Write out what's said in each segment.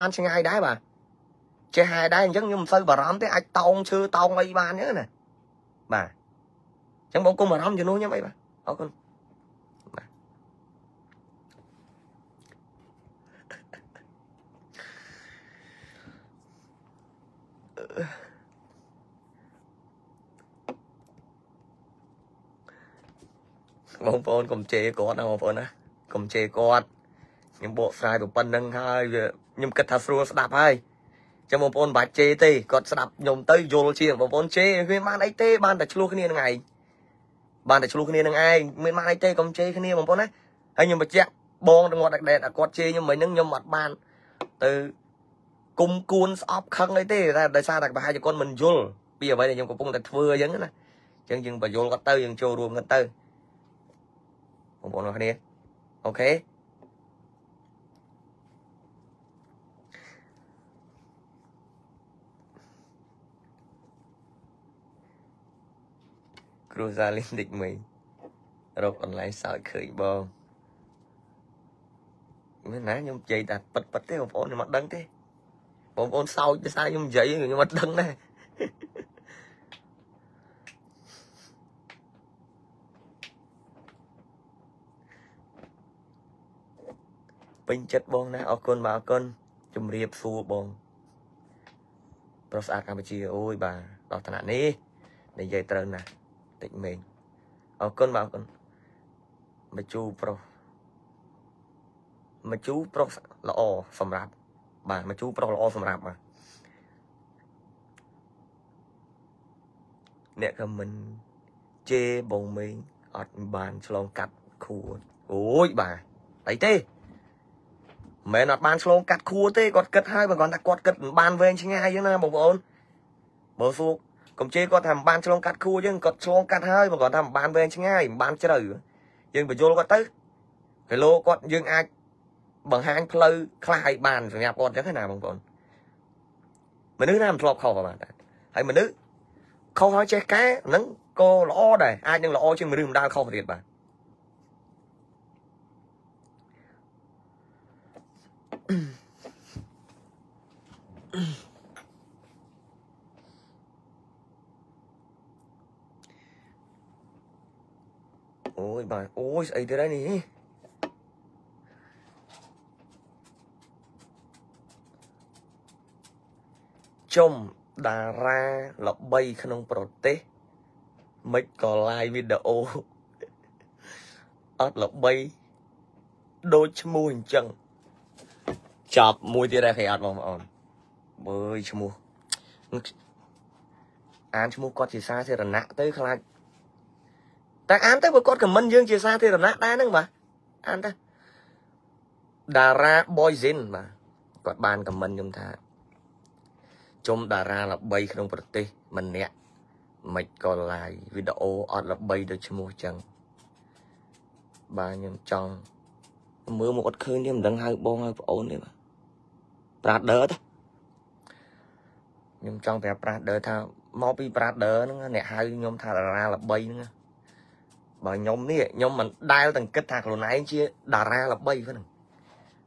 បានឆ្ងាយដែរបាទចេះហើយដែរអញ្ចឹងខ្ញុំមិនសូវបារម្ភទេអាចតោងឈើតោងអីបានអញ្ចឹងណាបាទអញ្ចឹងបងគុំបារម្ភជំនួសខ្ញុំអីបាទអរគុណបងប្អូនកុំជេរគាត់ណាបងប្អូនណាកុំជេរគាត់ ខ្ញុំបកស្រាយទៅប៉ុណ្្នឹងហើយខ្ញុំគិតថាស្រួលស្ដាប់ហើយចាំបងប្អូនមិនបាច់ជេរទេគាត់ស្ដាប់ខ្ញុំទៅយល់ជាងបងប្អូនជេរវាបានអីទេបានតែឆ្លោះគ្នានឹងឯងបានតែឆ្លោះគ្នានឹងឯងមានបានអីទេកុំជេរគ្នាបងប្អូនណាហើយខ្ញុំបញ្ជាក់បងទាំងគាត់ដេតគាត់ជេរខ្ញុំមិញហ្នឹងខ្ញុំអត់បានទៅគុំគួនស្អប់ខឹងអីទេតែដោយសារតែប្រហែលជាគាត់មិនយល់ពីអ្វីដែលខ្ញុំកំពុងតែធ្វើអញ្ចឹងណាអញ្ចឹងយើងបញ្យល់គាត់ទៅយើងចូលរួមគាត់ទៅបងប្អូនគ្នាអូខេ គ្រូសាលីនតិចមីរកអនឡាញសើចឃើញបងមែនណាខ្ញុំនិយាយតែប៉ិតប៉ិតទេបងប្អូនខ្ញុំអត់ដឹងទេបងប្អូនសោចភាសាខ្ញុំនិយាយខ្ញុំអត់ដឹងដែរពេញចិត្តបងណាអរគុណបាទអរគុណជំរាបសួរបង ប្រុសស្អាតកម្ពុជាអូយបាទដល់ឋានៈនេះនិយាយត្រូវណាស់ តិចមេងអរគុណបាទអរគុណមជូប្រុសមជូប្រុសល្អសម្រាប់បាទមជូប្រុសល្អសម្រាប់បាទអ្នកខមមិនជេបងមេងអត់បានឆ្លងកាត់ខួរអូយបាទអីទេមិនមែនអត់បានឆ្លងកាត់ខួរទេគាត់គិតហើយបើគាត់ថាគាត់គិតមិនបានវែងឆ្ងាយអញ្ចឹងណាបងប្អូនបើសួរ កុំជេរគាត់ថាមិនបានឆ្លងកាត់ខួរអញ្ចឹងគាត់ឆ្លងកាត់ហើយបើគាត់ថាមិនបានវែងឆ្ងាយមិនបានជ្រៅយើងបញ្យល់គាត់ទៅគីឡូគាត់យើងអាចបង្ហាញផ្លូវខ្លះឲ្យបានសម្រាប់គាត់អញ្ចឹងណាបងប្អូនមនុស្សណាមិនធ្លាប់ខុសបាទហើយមនុស្សខុសហើយចេះកែហ្នឹងក៏ល្អដែរអាចនឹងល្អជាងមនុស្សមិនដាល់ខុសទៀតបាទអូ យបាទអូយស្អីទៀតហើយនេះជុំតារាល្បីក្នុងប្រទេសមិនក៏ live វីដេអូអត់ល្បីដូចឈ្មោះអញ្ចឹងចប់មួយទៀតដែរគេអត់បងប្អូនបើឈ្មោះអានឈ្មោះគាត់ជាសាធារណៈទៅខ្លាច តែអានទៅបើគាត់ខមមិនយើងជាសាធារណៈដែរហ្នឹងបាទអានទៅតារា Boyzin បាទគាត់បានខមមិនខ្ញុំថាជុំតារាល្បីក្នុងប្រទេសម្នាក់មិនក៏ live វីដេអូអត់ល្បីដូចឈ្មោះចឹងបាទខ្ញុំចង់មើលមកអត់ឃើញទេមិនដឹងហៅបងហៅប្អូនទេបាទប្រាដឺទៅខ្ញុំចង់ប្រាប់ប្រាដឺថាមកពីប្រាដឺហ្នឹងអ្នកហៅខ្ញុំថាតារាល្បីហ្នឹង បើខ្ញុំនេះខ្ញុំមិនដែលទាំងគិតថាខ្លួនឯងជាតារាល្បីហ្នឹង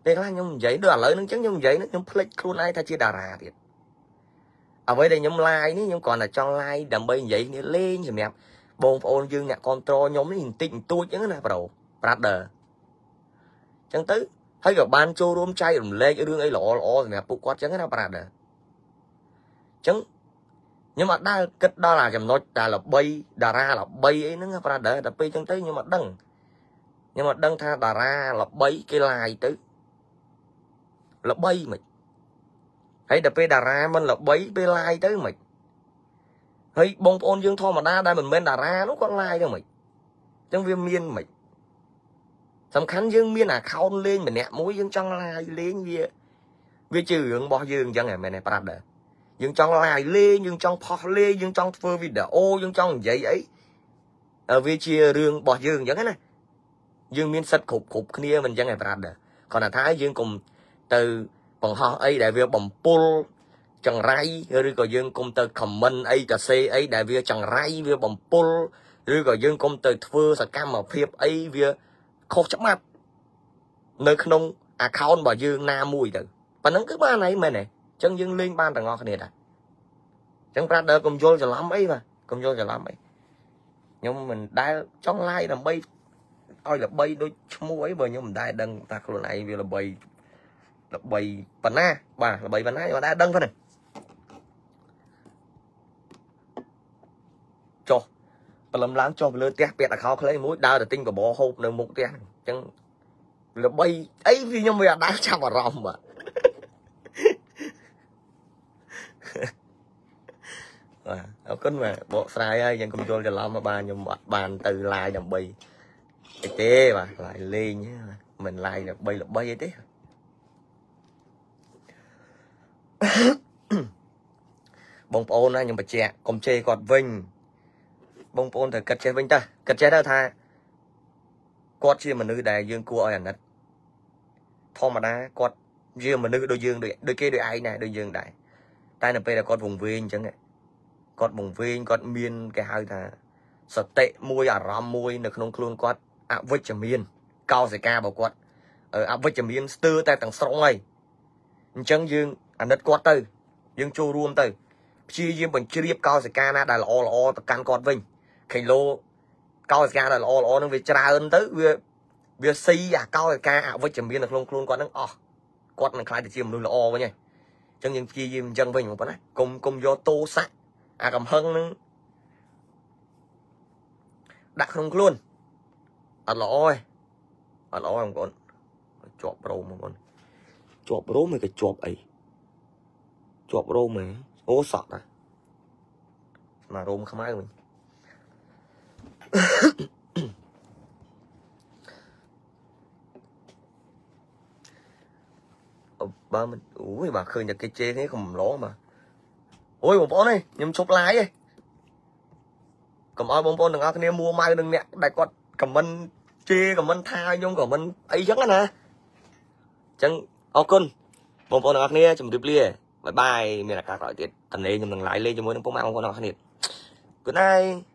ពេលខ្លះខ្ញុំនិយាយដូចឥឡូវហ្នឹងអញ្ចឹងខ្ញុំនិយាយខ្ញុំភ្លេចខ្លួនឯងថាជាតារាទៀតអ្វីដែលខ្ញុំ live នេះខ្ញុំគ្រាន់តែចង់ live ដើម្បីនិយាយគ្នាលេងសម្រាប់បងប្អូនយើងអ្នកគ្រប់គ្រងខ្ញុំនេះបន្តិចបន្តួចអញ្ចឹងណាប្រូ brother អញ្ចឹងទៅហើយក៏បានចូលរួមចែករំលែករឿងអីល្អល្អសម្រាប់ពួកគាត់អញ្ចឹងណា brother អញ្ចឹង ខ្ញុំអត់ដែលគិតដល់អាចំណុចតែល្បីតារាល្បីអីហ្នឹង brother តែពេលអញ្ចឹងទៅខ្ញុំអត់ដឹងខ្ញុំអត់ដឹងថាតារាល្បីគេឡាយទៅល្បីមិនហើយដល់ពេលតារាមិនល្បីពេលឡាយទៅមិនហើយបងប្អូនយើងធម្មតាដែលមិនមែនតារានោះគាត់ឡាយទៅមិនអញ្ចឹងវាមានមិនសំខាន់យើងមាន account លេងម្នាក់មួយយើងចង់ឡាយលេងវាវាជារឿងរបស់យើងអញ្ចឹងហ៎មែនទេប្រាប់ដែរ យើងចង់ឡាយលេងយើងចង់ផុសលេងយើងចង់ធ្វើវីដេអូយើងចង់និយាយអីវាជារឿងរបស់យើងអញ្ចឹងណាយើងមានសិទ្ធគ្រប់គ្រប់គ្នាមិនអញ្ចឹងឯប្រាប់ដែរគ្រាន់តែថាយើងកុំទៅបង្ហោះអីដែលវាបំពុលចង្រៃឬក៏យើងគុំទៅខមមិនអីទៅសេអីដែលវាចង្រៃវាបំពុលឬក៏យើងគុំទៅធ្វើសកម្មភាពអីវាខុសច្បាប់នៅក្នុង account របស់យើងណាមួយទៅប៉ណ្ណឹងគឺបានអីមែនទេអញ្ចឹងយើងលេងបានទាំងអស់គ្នាដែរអញ្ចឹង brother កុំយល់ច្រឡំអីបាទកុំយល់ច្រឡំអីខ្ញុំមិនដែលចង់ live ដើម្បីឲ្យល្បីដូចឈ្មោះអីបើខ្ញុំមិនដែលដឹងថាខ្លួនឯងវាល្បីល្បីប៉ុណ្ណាបាទល្បីប៉ុណ្ណាខ្ញុំមិនដែលដឹងទេចុះព្រលឹមឡើងចុះលើផ្ទះពាក់តខោខ្លីមួយដើរទៅទិញកបោហូបនៅមុខផ្ទះអញ្ចឹងល្បីអីវាខ្ញុំវាអត់ដែលចាប់អារម្មណ៍បាទបាទអរ គុណបាទបកស្រាយហើយយើងកុំយល់ច្រឡំមកបានខ្ញុំអត់បានទៅឡាយដើម្បីអីទេបាទឡាយលេងមិនឡាយល្បីល្បីអីទេបងប្អូនណាខ្ញុំបញ្ជាក់កុំជេរគាត់វិញបងប្អូនត្រូវគិតចេះវិញតើគិតចេះទៅថាគាត់ជាមនុស្សដែលយើងគួរឲ្យអាណិតធម្មតាគាត់ជាមនុស្សដូចយើងដូចដូចគេដូចឯងដែរដូចយើងដែរតែនៅពេលដែលគាត់វង្វេងអញ្ចឹង គាត់វង្វេងគាត់មានគេហៅថាសតិមួយអារម្មណ៍មួយនៅក្នុងខ្លួនគាត់អវិជ្ជមានកោសិការបស់គាត់អវិជ្ជមានស្ទើរតែទាំងស្រុងហើយអញ្ចឹងយើងអាណិតគាត់ទៅ យើងចូលរួមទៅព្យាយាមបញ្ជ្រាបកោសិកាណាដែលល្អល្អទៅកាន់គាត់វិញខេឡូកោសិកាដែលល្អល្អនឹងវាច្រើនទៅវាវាស៊ីអាកោសិកាអវិជ្ជមាននៅក្នុងខ្លួនគាត់នឹងអស់គាត់នឹងខ្លាចទៅជាមនុស្សល្អវិញហើយអញ្ចឹងយើងព្យាយាមអញ្ចឹងវិញបងប្អូនណាកុំកុំយកតោស័ក អាកំហឹងនឹងដាក់ក្នុងខ្លួនអត់ល្អទេអត់ល្អបងប្អូនជាប់ប្រូមបងប្អូនជាប់ប្រូមមិនក៏ជាប់អីជាប់រោមហ៎អូសក់ណាស្មារោមខ្មៅវិញបើមិនអូយបាទឃើញតែគេជេរគ្នាកំឡងបាទ អូយបងប្អូនអើយខ្ញុំជប់ឡាយឯងកុំឲ្យបងប្អូនទាំងអស់គ្នាមួម៉ៅនឹងអ្នកដែលគាត់ខមមិនជេរខមមិនថាខ្ញុំខមមិនអីចឹងណាអញ្ចឹងអរគុណបងប្អូនទាំងអស់គ្នាជម្រាបលាបាយបាយមានឱកាសក្រោយទៀតតនេខ្ញុំនឹងឡាយលេងជាមួយនឹងពុកម៉ែបងប្អូនទាំងអស់គ្នា Good night